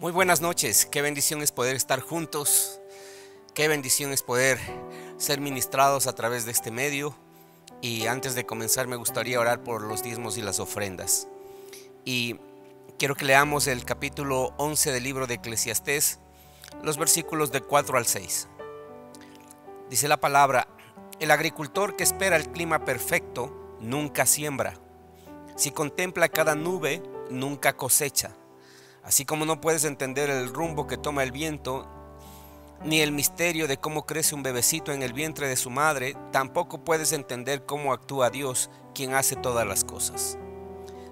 Muy buenas noches, qué bendición es poder estar juntos, qué bendición es poder ser ministrados a través de este medio. Y antes de comenzar me gustaría orar por los diezmos y las ofrendas. Y quiero que leamos el capítulo 11 del libro de Eclesiastés, los versículos de 4 al 6. Dice la palabra, el agricultor que espera el clima perfecto nunca siembra. Si contempla cada nube, nunca cosecha. Así como no puedes entender el rumbo que toma el viento, ni el misterio de cómo crece un bebecito en el vientre de su madre, tampoco puedes entender cómo actúa Dios, quien hace todas las cosas.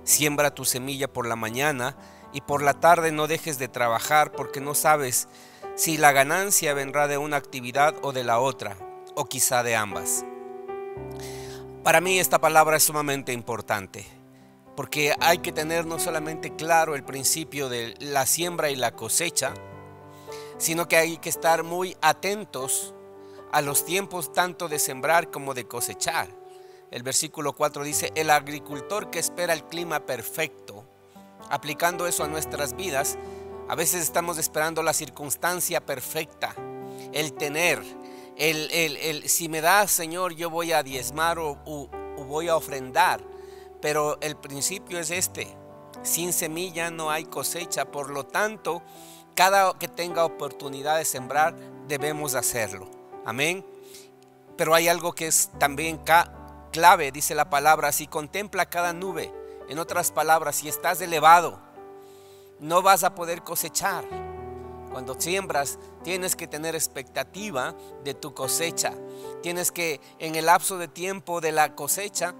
Siembra tu semilla por la mañana y por la tarde no dejes de trabajar porque no sabes si la ganancia vendrá de una actividad o de la otra, o quizá de ambas. Para mí esta palabra es sumamente importante porque hay que tener no solamente claro el principio de la siembra y la cosecha, sino que hay que estar muy atentos a los tiempos tanto de sembrar como de cosechar. El versículo 4 dice, el agricultor que espera el clima perfecto, aplicando eso a nuestras vidas, a veces estamos esperando la circunstancia perfecta, el tener, el, el, si me das Señor yo voy a diezmar o voy a ofrendar pero el principio es este, sin semilla no hay cosecha, por lo tanto, cada que tenga oportunidad de sembrar, debemos hacerlo. Amén. Pero hay algo que es también clave, dice la palabra, si contempla cada nube, en otras palabras, si estás elevado, no vas a poder cosechar. Cuando siembras, tienes que tener expectativa de tu cosecha. Tienes que, en el lapso de tiempo de la cosecha,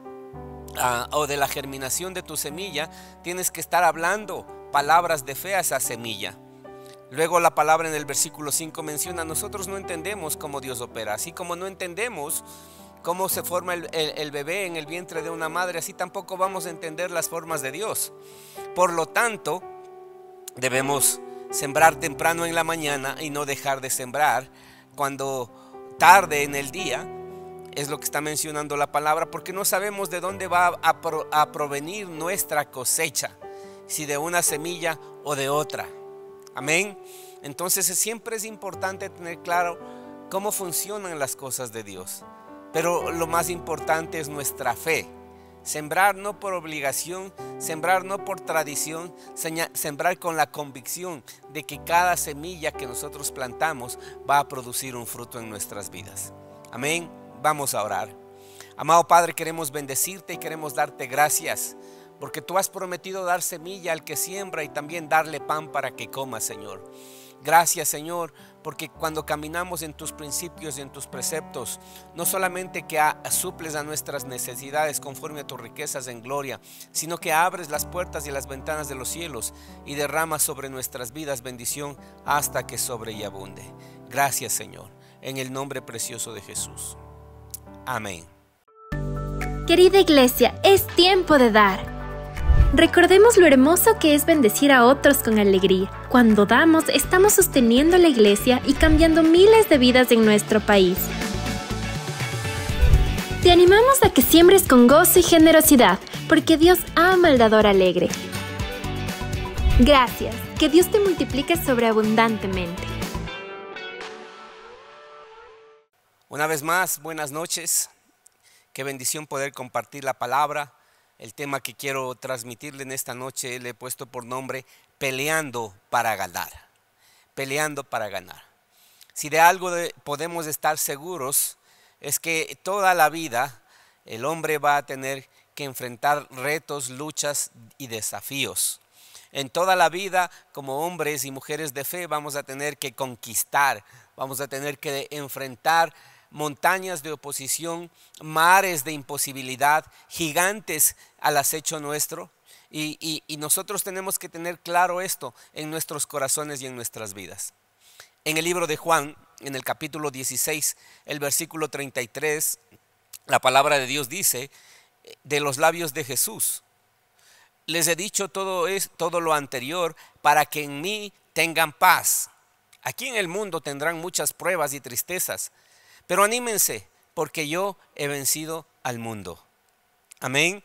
O de la germinación de tu semilla, tienes que estar hablando palabras de fe a esa semilla. Luego la palabra en el versículo 5 menciona, nosotros no entendemos cómo Dios opera, así como no entendemos cómo se forma el, bebé en el vientre de una madre, así tampoco vamos a entender las formas de Dios. Por lo tanto, debemos sembrar temprano en la mañana y no dejar de sembrar cuando tarde en el día es lo que está mencionando la palabra, porque no sabemos de dónde va a, provenir nuestra cosecha, si de una semilla o de otra. Amén. Entonces siempre es importante tener claro cómo funcionan las cosas de Dios. Pero lo más importante es nuestra fe. Sembrar no por obligación, sembrar no por tradición, sembrar con la convicción de que cada semilla que nosotros plantamos va a producir un fruto en nuestras vidas. Amén. Vamos a orar. Amado Padre, queremos bendecirte y queremos darte gracias, porque tú has prometido dar semilla al que siembra y también darle pan para que coma, Señor. Gracias, Señor, porque cuando caminamos en tus principios y en tus preceptos, no solamente que suples a nuestras necesidades conforme a tus riquezas en gloria, sino que abres las puertas y las ventanas de los cielos y derramas sobre nuestras vidas bendición hasta que sobre y abunde. Gracias, Señor, en el nombre precioso de Jesús. Amén. Querida iglesia, es tiempo de dar. Recordemos lo hermoso que es bendecir a otros con alegría. Cuando damos, estamos sosteniendo la iglesia y cambiando miles de vidas en nuestro país. Te animamos a que siembres con gozo y generosidad, porque Dios ama al dador alegre. Gracias, que Dios te multiplique sobreabundantemente. Una vez más, buenas noches. Qué bendición poder compartir la palabra. El tema que quiero transmitirle en esta noche le he puesto por nombre Peleando para ganar. Peleando para ganar. Si de algo podemos estar seguros es que toda la vida el hombre va a tener que enfrentar retos, luchas y desafíos. En toda la vida, como hombres y mujeres de fe, vamos a tener que conquistar, vamos a tener que enfrentar montañas de oposición, mares de imposibilidad, gigantes al acecho nuestro. Y, nosotros tenemos que tener claro esto en nuestros corazones y en nuestras vidas. En el libro de Juan, en el capítulo 16, el versículo 33, la palabra de Dios dice, de los labios de Jesús, les he dicho todo, es, todo lo anterior para que en mí tengan paz. Aquí en el mundo tendrán muchas pruebas y tristezas, pero anímense, porque yo he vencido al mundo. Amén.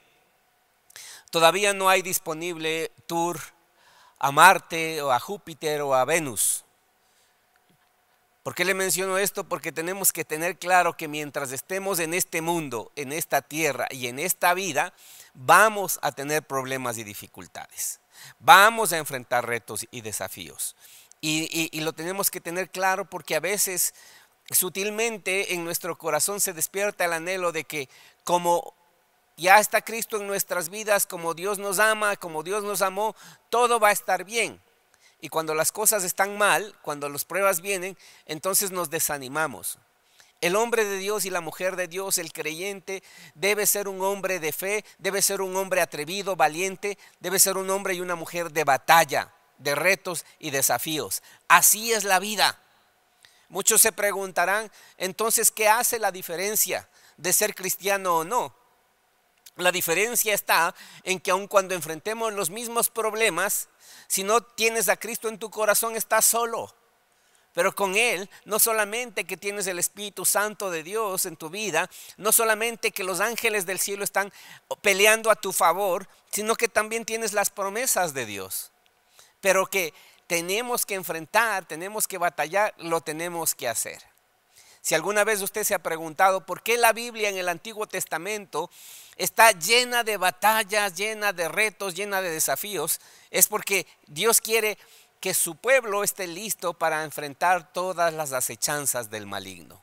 Todavía no hay disponible tour a Marte o a Júpiter o a Venus. ¿Por qué le menciono esto? Porque tenemos que tener claro que mientras estemos en este mundo, en esta tierra y en esta vida, vamos a tener problemas y dificultades. Vamos a enfrentar retos y desafíos. Y, lo tenemos que tener claro porque a veces sutilmente en nuestro corazón se despierta el anhelo de que como ya está Cristo en nuestras vidas, como Dios nos ama, como Dios nos amó, todo va a estar bien. Y cuando las cosas están mal, cuando las pruebas vienen, entonces nos desanimamos. El hombre de Dios y la mujer de Dios, el creyente, debe ser un hombre de fe, debe ser un hombre atrevido, valiente, debe ser un hombre y una mujer de batalla, de retos y desafíos. Así es la vida. Muchos se preguntarán, entonces, ¿qué hace la diferencia de ser cristiano o no? La diferencia está en que aun cuando enfrentemos los mismos problemas, si no tienes a Cristo en tu corazón, estás solo. Pero con Él, no solamente que tienes el Espíritu Santo de Dios en tu vida, no solamente que los ángeles del cielo están peleando a tu favor, sino que también tienes las promesas de Dios. Pero que tenemos que enfrentar, tenemos que batallar, lo tenemos que hacer. Si alguna vez usted se ha preguntado por qué la Biblia en el Antiguo Testamento está llena de batallas, llena de retos, llena de desafíos, es porque Dios quiere que su pueblo esté listo para enfrentar todas las acechanzas del maligno.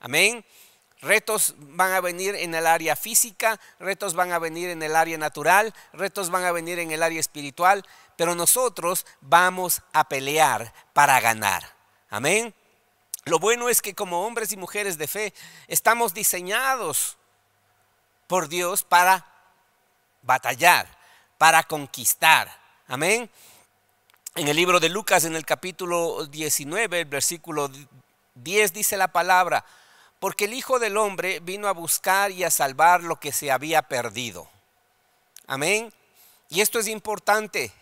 Amén. Retos van a venir en el área física, retos van a venir en el área natural, retos van a venir en el área espiritual, pero nosotros vamos a pelear para ganar. Amén. Lo bueno es que como hombres y mujeres de fe estamos diseñados por Dios para batallar, para conquistar. Amén. En el libro de Lucas, en el capítulo 19, el versículo 10 dice la palabra, porque el Hijo del Hombre vino a buscar y a salvar lo que se había perdido. Amén. Y esto es importante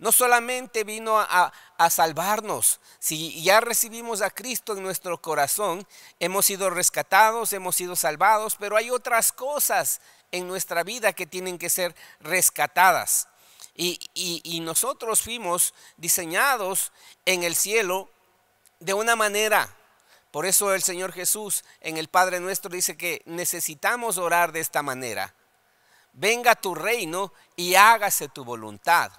no solamente vino a, salvarnos, si ya recibimos a Cristo en nuestro corazón, hemos sido rescatados, hemos sido salvados, pero hay otras cosas en nuestra vida que tienen que ser rescatadas. y nosotros fuimos diseñados en el cielo de una manera. Por eso el Señor Jesús en el Padre nuestro dice que necesitamos orar de esta manera. Venga tu reino y hágase tu voluntad.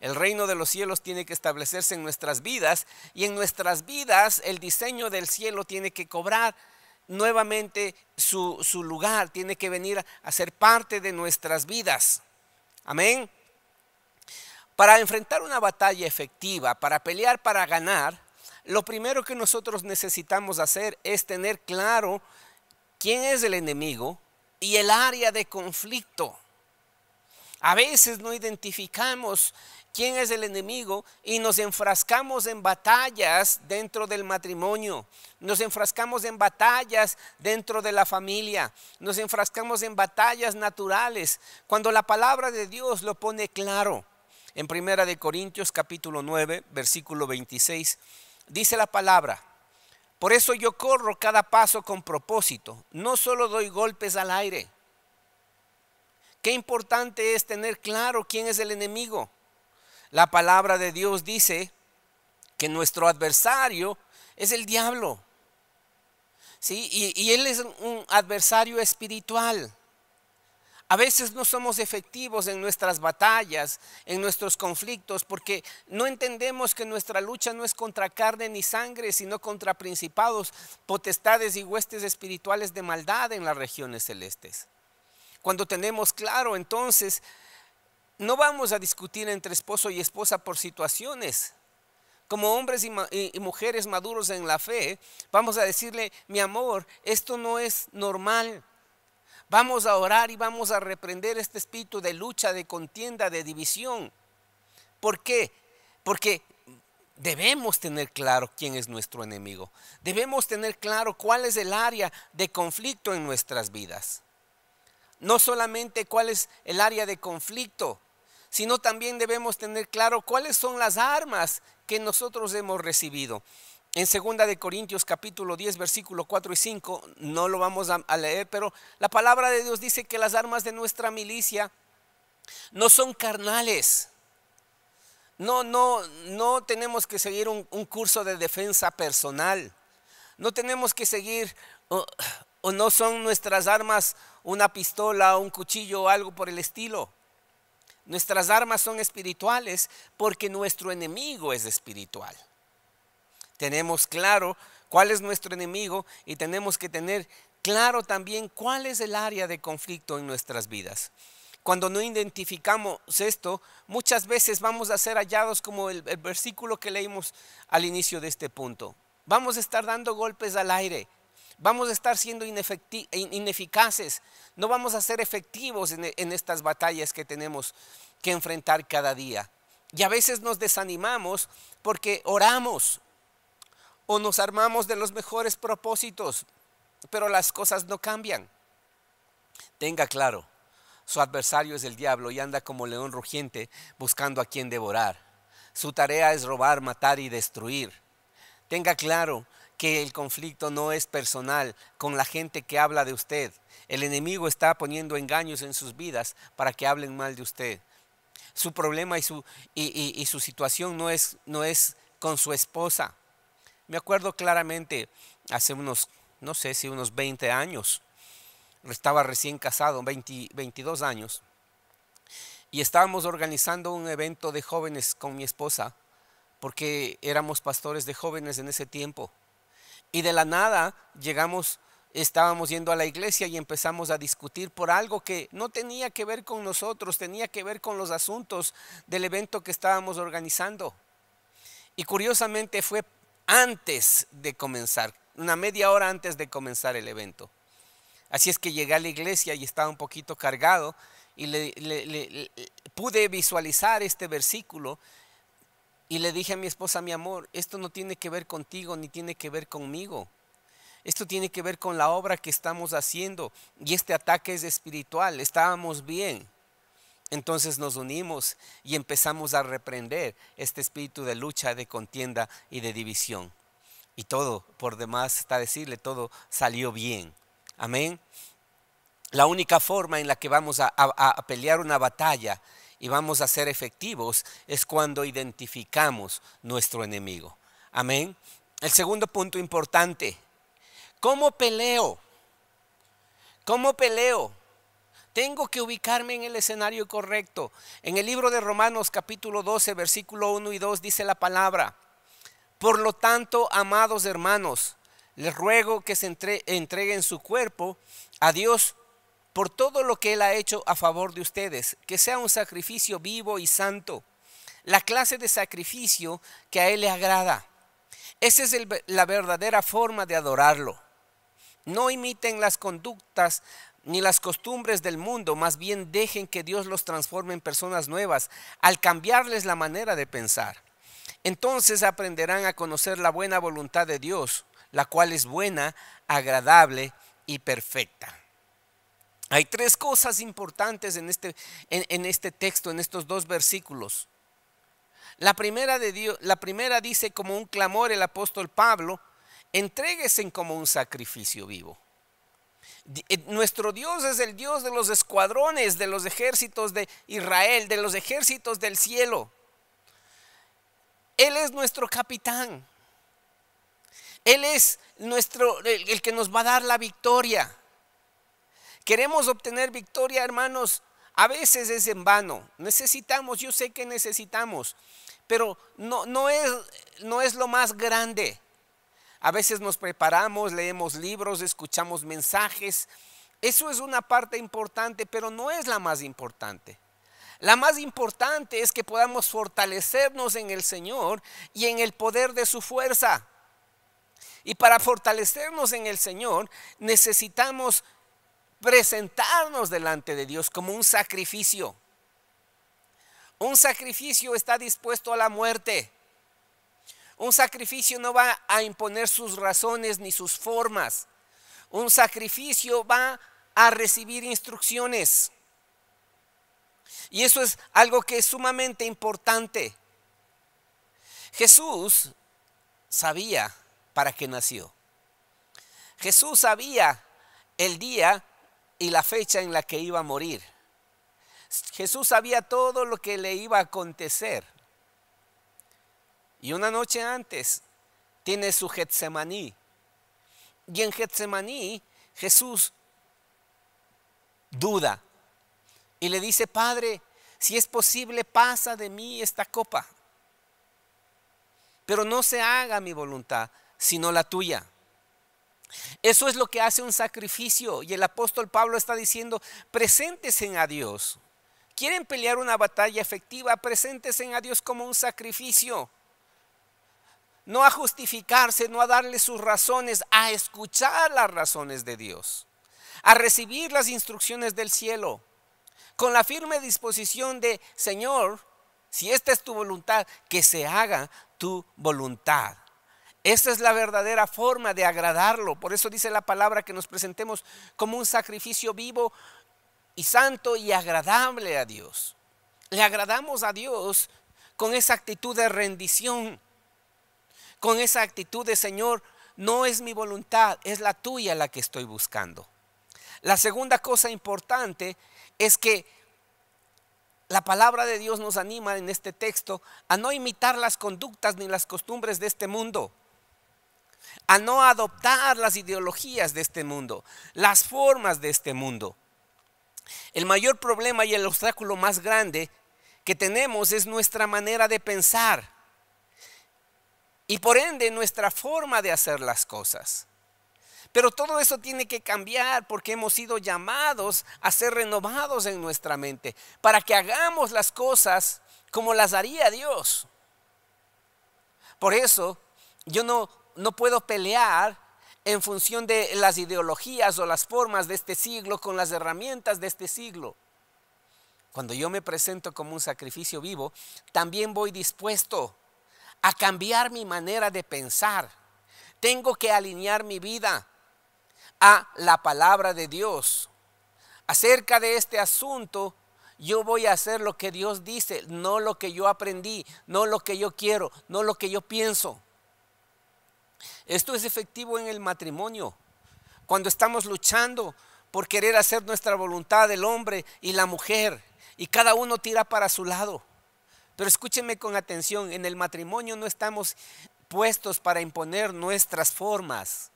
El reino de los cielos tiene que establecerse en nuestras vidas y en nuestras vidas el diseño del cielo tiene que cobrar nuevamente su, lugar, tiene que venir a ser parte de nuestras vidas. Amén. Para enfrentar una batalla efectiva, para pelear, para ganar, lo primero que nosotros necesitamos hacer es tener claro quién es el enemigo y el área de conflicto. A veces no identificamos quién es el enemigo y nos enfrascamos en batallas dentro del matrimonio, nos enfrascamos en batallas dentro de la familia, nos enfrascamos en batallas naturales, cuando la palabra de Dios lo pone claro. En Primera de Corintios capítulo 9, versículo 26, dice la palabra, por eso yo corro cada paso con propósito, no solo doy golpes al aire. Qué importante es tener claro quién es el enemigo. La palabra de Dios dice que nuestro adversario es el diablo. ¿sí? Y, y él es un adversario espiritual. A veces no somos efectivos en nuestras batallas, en nuestros conflictos, porque no entendemos que nuestra lucha no es contra carne ni sangre, sino contra principados, potestades y huestes espirituales de maldad en las regiones celestes. Cuando tenemos claro entonces no vamos a discutir entre esposo y esposa por situaciones. Como hombres y, mujeres maduros en la fe, vamos a decirle, mi amor, esto no es normal. Vamos a orar y vamos a reprender este espíritu de lucha, de contienda, de división. ¿Por qué? Porque debemos tener claro quién es nuestro enemigo. Debemos tener claro cuál es el área de conflicto en nuestras vidas. No solamente cuál es el área de conflicto, sino también debemos tener claro cuáles son las armas que nosotros hemos recibido. En 2 de Corintios capítulo 10 versículo 4 y 5 no lo vamos a, leer, pero la palabra de Dios dice que las armas de nuestra milicia no son carnales. No, no, no tenemos que seguir un, curso de defensa personal. No tenemos que seguir, o, no son nuestras armas una pistola, un cuchillo o algo por el estilo. Nuestras armas son espirituales porque nuestro enemigo es espiritual. Tenemos claro cuál es nuestro enemigo y tenemos que tener claro también cuál es el área de conflicto en nuestras vidas. Cuando no identificamos esto, muchas veces vamos a ser hallados como el, versículo que leímos al inicio de este punto. Vamos a estar dando golpes al aire, vamos a estar siendo ineficaces, no vamos a ser efectivos en, en estas batallas que tenemos que enfrentar cada día. Y a veces nos desanimamos porque oramos o nos armamos de los mejores propósitos, pero las cosas no cambian. Tenga claro, su adversario es el diablo y anda como león rugiente buscando a quien devorar. Su tarea es robar, matar y destruir. Tenga claro que el conflicto no es personal con la gente que habla de usted. El enemigo está poniendo engaños en sus vidas para que hablen mal de usted. Su problema y su, y, su situación no es, no es con su esposa. Me acuerdo claramente hace unos no sé si unos 20 años. Estaba recién casado, 22 años. Y estábamos organizando un evento de jóvenes con mi esposa, porque éramos pastores de jóvenes en ese tiempo. Y de la nada llegamos, estábamos yendo a la iglesia y empezamos a discutir por algo que no tenía que ver con nosotros, tenía que ver con los asuntos del evento que estábamos organizando. Y curiosamente fue antes de comenzar una media hora antes de comenzar el evento. Así es que llegué a la iglesia y estaba un poquito cargado y le, pude visualizar este versículo y le dije a mi esposa, mi amor, esto no tiene que ver contigo ni tiene que ver conmigo. Esto tiene que ver con la obra que estamos haciendo y este ataque es espiritual. Estábamos bien. Entonces nos unimos y empezamos a reprender este espíritu de lucha, de contienda y de división y todo, por demás está decirle, todo salió bien. Amén. La única forma en la que vamos a, pelear una batalla y vamos a ser efectivos es cuando identificamos nuestro enemigo. Amén. El segundo punto importante, ¿cómo peleo? ¿Cómo peleo? Tengo que ubicarme en el escenario correcto. En el libro de Romanos capítulo 12, versículo 1 y 2 dice la palabra. Por lo tanto, amados hermanos, les ruego que se entreguen su cuerpo a Dios por todo lo que Él ha hecho a favor de ustedes, que sea un sacrificio vivo y santo, la clase de sacrificio que a Él le agrada. Esa es la verdadera forma de adorarlo. No imiten las conductas ni las costumbres del mundo, más bien dejen que Dios los transforme en personas nuevas al cambiarles la manera de pensar. Entonces aprenderán a conocer la buena voluntad de Dios, la cual es buena, agradable y perfecta. Hay tres cosas importantes en este, en, este texto, en estos dos versículos. La primera, de Dios, la primera dice como un clamor el apóstol Pablo, entréguesen como un sacrificio vivo. Eh, nuestro Dios es el Dios de los escuadrones, de los ejércitos de Israel, de los ejércitos del cielo. Él es nuestro capitán. Él es nuestro el, que nos va a dar la victoria. Queremos obtener victoria, hermanos, a veces es en vano. Necesitamos, yo sé que necesitamos, pero no, no, es, no es lo más grande. A veces nos preparamos, leemos libros, escuchamos mensajes. Eso es una parte importante, pero no es la más importante. La más importante es que podamos fortalecernos en el Señor y en el poder de su fuerza. Y para fortalecernos en el Señor necesitamos presentarnos delante de Dios como un sacrificio. Un sacrificio está dispuesto a la muerte. Un sacrificio no va a imponer sus razones ni sus formas. Un sacrificio va a recibir instrucciones. Y eso es algo que es sumamente importante. Jesús sabía para qué nació. Jesús sabía el día y la fecha en la que iba a morir. Jesús sabía todo lo que le iba a acontecer. Y una noche antes tiene su Getsemaní. Y en Getsemaní Jesús duda y le dice, Padre, si es posible, pasa de mí esta copa. Pero no se haga mi voluntad, sino la tuya. Eso es lo que hace un sacrificio. Y el apóstol Pablo está diciendo, preséntesen a Dios. ¿Quieren pelear una batalla efectiva? Preséntesen a Dios como un sacrificio. No a justificarse, no a darle sus razones, a escuchar las razones de Dios. A recibir las instrucciones del cielo. Con la firme disposición de, Señor, si esta es tu voluntad, que se haga tu voluntad. Esta es la verdadera forma de agradarlo. Por eso dice la palabra que nos presentemos como un sacrificio vivo y santo y agradable a Dios. Le agradamos a Dios con esa actitud de rendición, con esa actitud de Señor, no es mi voluntad, es la tuya la que estoy buscando. La segunda cosa importante es que la palabra de Dios nos anima en este texto a no imitar las conductas ni las costumbres de este mundo, a no adoptar las ideologías de este mundo, las formas de este mundo. El mayor problema y el obstáculo más grande que tenemos es nuestra manera de pensar y por ende nuestra forma de hacer las cosas. Pero todo eso tiene que cambiar porque hemos sido llamados a ser renovados en nuestra mente para que hagamos las cosas como las haría Dios. Por eso yo no, no puedo pelear en función de las ideologías o las formas de este siglo con las herramientas de este siglo. Cuando yo me presento como un sacrificio vivo, también voy dispuesto a cambiar mi manera de pensar. Tengo que alinear mi vida a la palabra de Dios. Acerca de este asunto, yo voy a hacer lo que Dios dice, no lo que yo aprendí, no lo que yo quiero, no lo que yo pienso. Esto es efectivo en el matrimonio. Cuando estamos luchando por querer hacer nuestra voluntad del hombre y la mujer y cada uno tira para su lado. Pero escúcheme con atención, en el matrimonio no estamos puestos para imponer nuestras formas.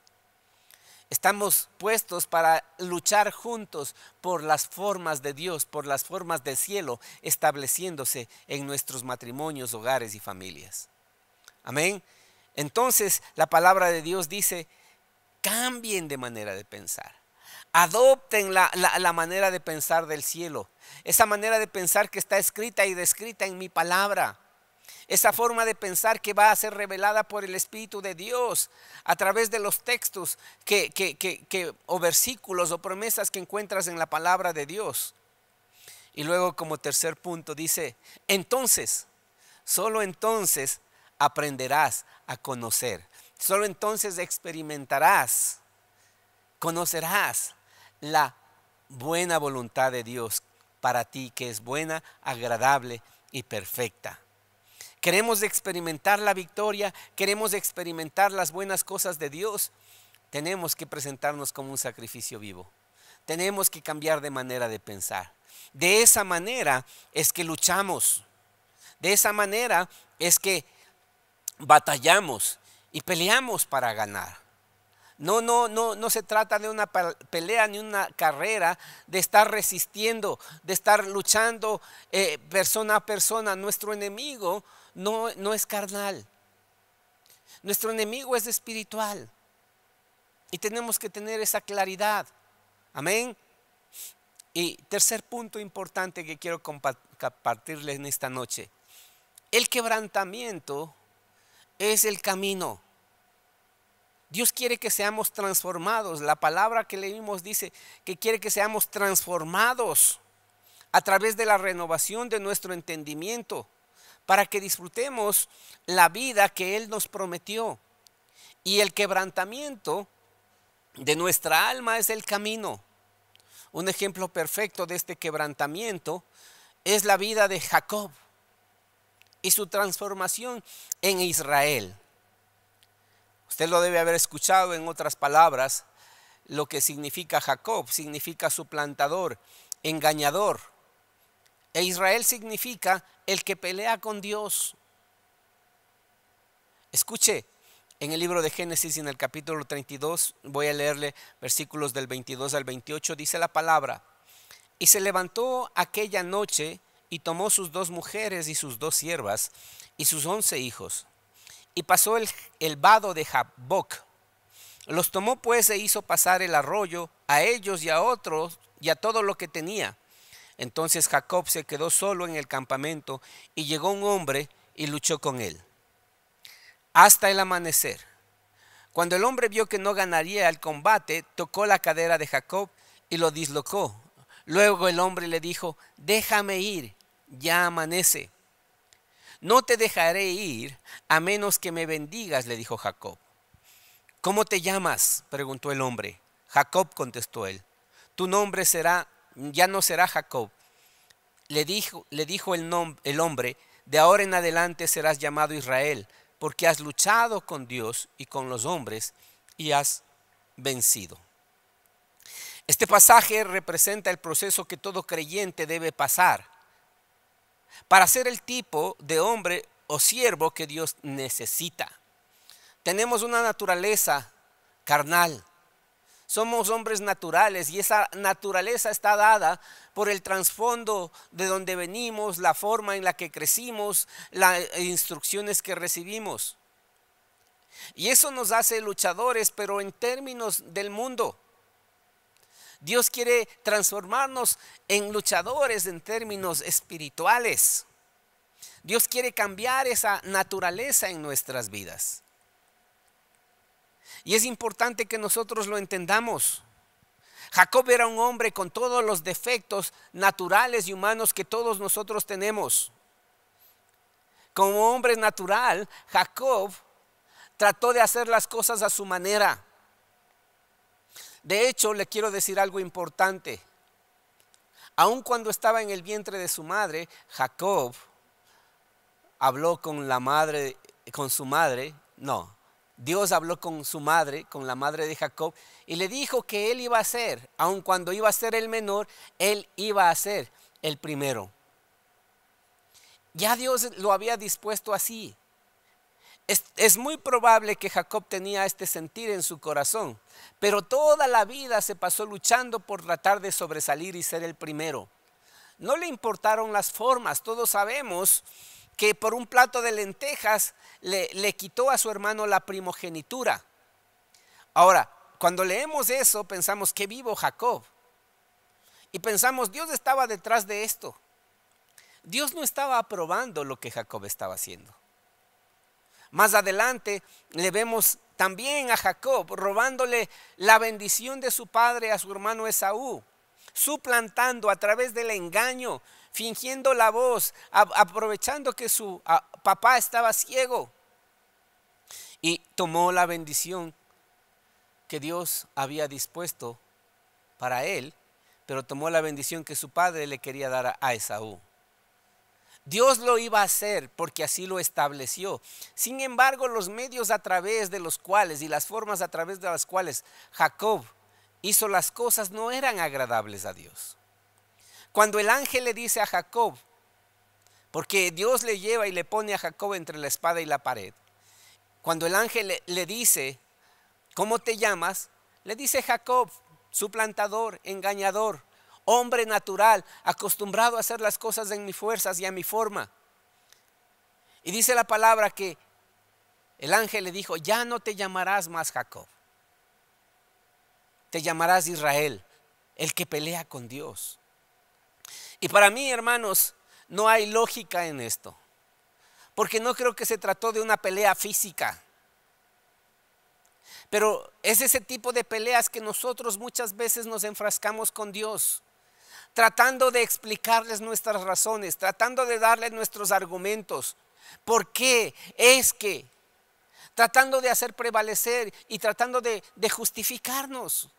Estamos puestos para luchar juntos por las formas de Dios, por las formas del cielo, estableciéndose en nuestros matrimonios, hogares y familias. Amén. Entonces la palabra de Dios dice, cambien de manera de pensar. Adopten la, la, manera de pensar del cielo. Esa manera de pensar que está escrita y descrita en mi palabra. Esa forma de pensar que va a ser revelada por el Espíritu de Dios a través de los textos que, o versículos o promesas que encuentras en la palabra de Dios. Y luego como tercer punto dice, entonces, solo entonces aprenderás a conocer. Solo entonces experimentarás, conocerás la buena voluntad de Dios para ti, que es buena, agradable y perfecta. Queremos experimentar la victoria, queremos experimentar las buenas cosas de Dios. Tenemos que presentarnos como un sacrificio vivo. Tenemos que cambiar de manera de pensar. De esa manera es que luchamos. De esa manera es que batallamos y peleamos para ganar. No, no, no, no se trata de una pelea ni una carrera, de estar resistiendo, de estar luchando eh, persona a persona. Nuestro enemigo no, no es carnal. Nuestro enemigo es espiritual. Y tenemos que tener esa claridad. Amén. Y tercer punto importante que quiero compartirles en esta noche. El quebrantamiento es el camino. Dios quiere que seamos transformados. La palabra que leímos dice que quiere que seamos transformados a través de la renovación de nuestro entendimiento para que disfrutemos la vida que Él nos prometió. Y el quebrantamiento de nuestra alma es el camino. Un ejemplo perfecto de este quebrantamiento es la vida de Jacob y su transformación en Israel. Usted lo debe haber escuchado en otras palabras. Lo que significa Jacob significa suplantador, engañador. E Israel significa el que pelea con Dios. Escuche, en el libro de Génesis, en el capítulo 32, voy a leerle versículos del 22 al 28, dice la palabra, y se levantó aquella noche y tomó sus dos mujeres y sus dos siervas y sus once hijos, y pasó el, el vado de Jaboc. Los tomó pues e hizo pasar el arroyo a ellos y a otros y a todo lo que tenía. Entonces Jacob se quedó solo en el campamento y llegó un hombre y luchó con él hasta el amanecer. Cuando el hombre vio que no ganaría el combate, tocó la cadera de Jacob y lo dislocó. Luego el hombre le dijo, déjame ir, ya amanece. No te dejaré ir a menos que me bendigas, le dijo Jacob. ¿Cómo te llamas? preguntó el hombre. Jacob contestó él. Tu nombre será, ya no será Jacob. Le dijo, le dijo el, el hombre, de ahora en adelante serás llamado Israel porque has luchado con Dios y con los hombres y has vencido. Este pasaje representa el proceso que todo creyente debe pasar para ser el tipo de hombre o siervo que Dios necesita. Tenemos una naturaleza carnal, somos hombres naturales y esa naturaleza está dada por el trasfondo de donde venimos, la forma en la que crecimos, las instrucciones que recibimos. Y eso nos hace luchadores, pero en términos del mundo. Dios quiere transformarnos en luchadores en términos espirituales. Dios quiere cambiar esa naturaleza en nuestras vidas. Y es importante que nosotros lo entendamos. Jacob era un hombre con todos los defectos naturales y humanos que todos nosotros tenemos. Como hombre natural, Jacob trató de hacer las cosas a su manera. De hecho, le quiero decir algo importante. Aun cuando estaba en el vientre de su madre, Jacob habló con la madre, con su madre, no, Dios habló con su madre, con la madre de Jacob, y le dijo que él iba a ser, aun cuando iba a ser el menor, él iba a ser el primero. Ya Dios lo había dispuesto así. Es, muy probable que Jacob tenía este sentir en su corazón, pero toda la vida se pasó luchando por tratar de sobresalir y ser el primero. No le importaron las formas, todos sabemos que por un plato de lentejas le, quitó a su hermano la primogenitura. Ahora, cuando leemos eso, pensamos que vivo Jacob. Y pensamos, Dios estaba detrás de esto. Dios no estaba aprobando lo que Jacob estaba haciendo. Más adelante le vemos también a Jacob robándole la bendición de su padre a su hermano Esaú, suplantando a través del engaño fingiendo la voz, aprovechando que su papá estaba ciego. Y tomó la bendición que Dios había dispuesto para él, pero tomó la bendición que su padre le quería dar a Esaú. Dios lo iba a hacer porque así lo estableció. Sin embargo, los medios a través de los cuales y las formas a través de las cuales Jacob hizo las cosas no eran agradables a Dios. Cuando el ángel le dice a Jacob, porque Dios le lleva y le pone a Jacob entre la espada y la pared, cuando el ángel le, dice, ¿cómo te llamas? Le dice Jacob, suplantador, engañador, hombre natural, acostumbrado a hacer las cosas en mis fuerzas y a mi forma. Y dice la palabra que el ángel le dijo, ya no te llamarás más Jacob, te llamarás Israel, el que pelea con Dios. Y para mí, hermanos, no hay lógica en esto. Porque no creo que se trató de una pelea física. Pero es ese tipo de peleas que nosotros muchas veces nos enfrascamos con Dios, tratando de explicarles nuestras razones, tratando de darles nuestros argumentos. ¿Por qué? Es que, tratando de hacer prevalecer y tratando de, justificarnos.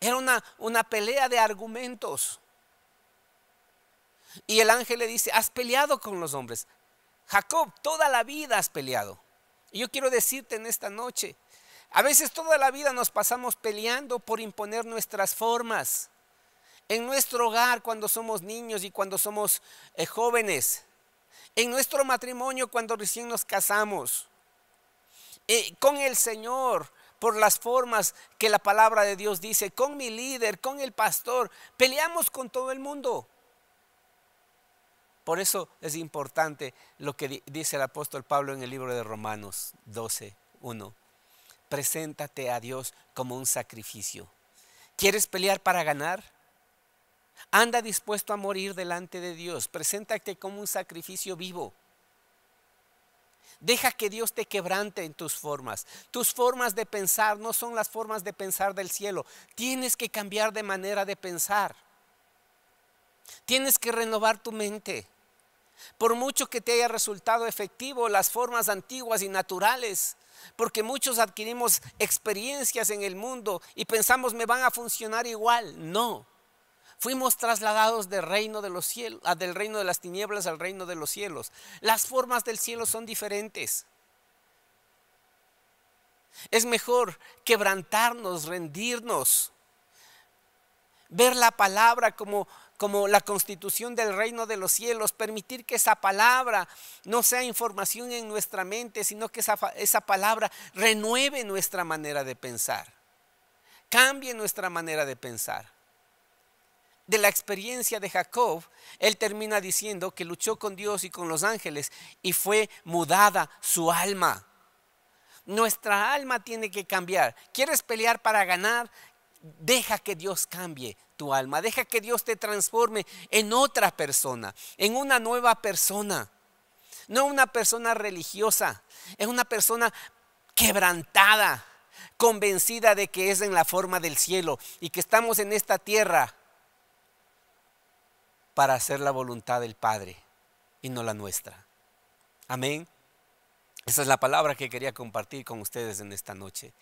Era una, una pelea de argumentos. Y el ángel le dice, has peleado con los hombres. Jacob, toda la vida has peleado. Y yo quiero decirte en esta noche, a veces toda la vida nos pasamos peleando por imponer nuestras formas. En nuestro hogar, cuando somos niños y cuando somos eh, jóvenes, en nuestro matrimonio cuando recién nos casamos, con el Señor, por las formas que la palabra de Dios dice, con mi líder, con el pastor, peleamos con todo el mundo. Por eso es importante lo que dice el apóstol Pablo en el libro de Romanos 12, 1. Preséntate a Dios como un sacrificio. ¿Quieres pelear para ganar? Anda dispuesto a morir delante de Dios. Preséntate como un sacrificio vivo. Deja que Dios te quebrante en tus formas. Tus formas de pensar no son las formas de pensar del cielo. Tienes que cambiar de manera de pensar. Tienes que renovar tu mente. Por mucho que te haya resultado efectivo las formas antiguas y naturales, porque muchos adquirimos experiencias en el mundo y pensamos me van a funcionar igual. No. Fuimos trasladados del reino de los cielos, ah, del reino de las tinieblas al reino de los cielos. Las formas del cielo son diferentes. Es mejor quebrantarnos, rendirnos, ver la palabra como, como la constitución del reino de los cielos, permitir que esa palabra no sea información en nuestra mente, sino que esa, esa palabra renueve nuestra manera de pensar, cambie nuestra manera de pensar de la experiencia de Jacob, él termina diciendo que luchó con Dios y con los ángeles y fue mudada su alma. Nuestra alma tiene que cambiar. ¿Quieres pelear para ganar? Deja que Dios cambie tu alma. Deja que Dios te transforme en otra persona, en una nueva persona. No una persona religiosa, es una persona quebrantada, convencida de que es en la forma del cielo y que estamos en esta tierra para hacer la voluntad del Padre y no la nuestra. Amén. Esa es la palabra que quería compartir con ustedes en esta noche.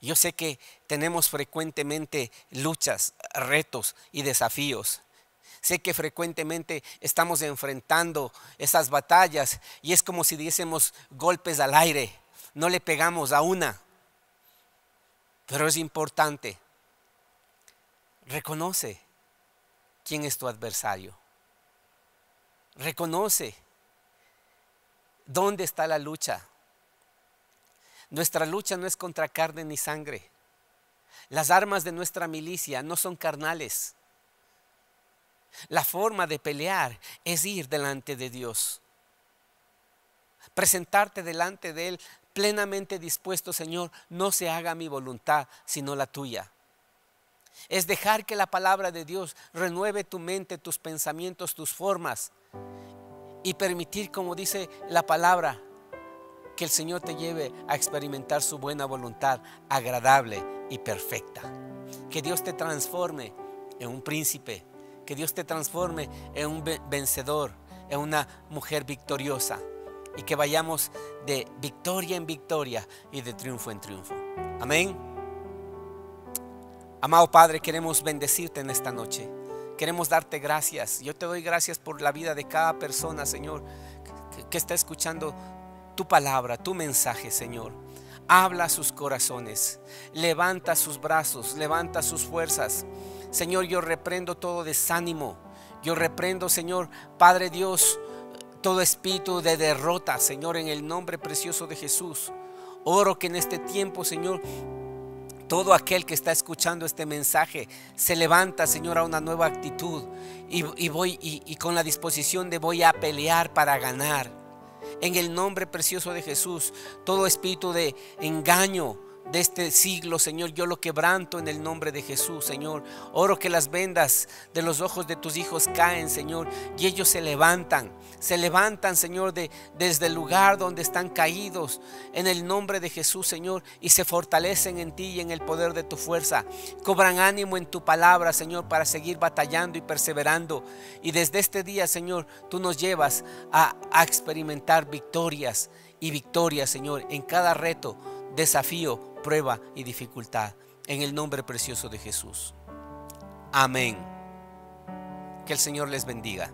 Yo sé que tenemos frecuentemente luchas, retos y desafíos. Sé que frecuentemente estamos enfrentando esas batallas y es como si diésemos golpes al aire. No le pegamos a una. Pero es importante. Reconoce quién es tu adversario. Reconoce dónde está la lucha. Nuestra lucha no es contra carne ni sangre. Las armas de nuestra milicia no son carnales. La forma de pelear es ir delante de Dios. Presentarte delante de Él plenamente dispuesto, Señor, no se haga mi voluntad, sino la tuya es dejar que la palabra de Dios renueve tu mente, tus pensamientos, tus formas y permitir, como dice la palabra, que el Señor te lleve a experimentar su buena voluntad agradable y perfecta. Que Dios te transforme en un príncipe, que Dios te transforme en un vencedor, en una mujer victoriosa y que vayamos de victoria en victoria y de triunfo en triunfo. Amén. Amado Padre, queremos bendecirte en esta noche. Queremos darte gracias. Yo te doy gracias por la vida de cada persona, Señor, que, está escuchando tu palabra, tu mensaje, Señor. Habla a sus corazones, levanta sus brazos, levanta sus fuerzas. Señor, yo reprendo todo desánimo. Yo reprendo, Señor, Padre Dios, todo espíritu de derrota, Señor, en el nombre precioso de Jesús. Oro que en este tiempo, Señor, todo aquel que está escuchando este mensaje se levanta, Señor, a una nueva actitud y, voy y con la disposición de voy a pelear para ganar. En el nombre precioso de Jesús, todo espíritu de engaño, de este siglo, Señor, yo lo quebranto en el nombre de Jesús, Señor. Oro que las vendas de los ojos de tus hijos caen, Señor, y ellos se levantan, se levantan, Señor, de, desde el lugar donde están caídos, en el nombre de Jesús, Señor, y se fortalecen en ti y en el poder de tu fuerza. Cobran ánimo en tu palabra, Señor, para seguir batallando y perseverando. Y desde este día, Señor, tú nos llevas a, a experimentar victorias y victorias, Señor, en cada reto, desafío prueba y dificultad. En el nombre precioso de Jesús. Amén. Que el Señor les bendiga.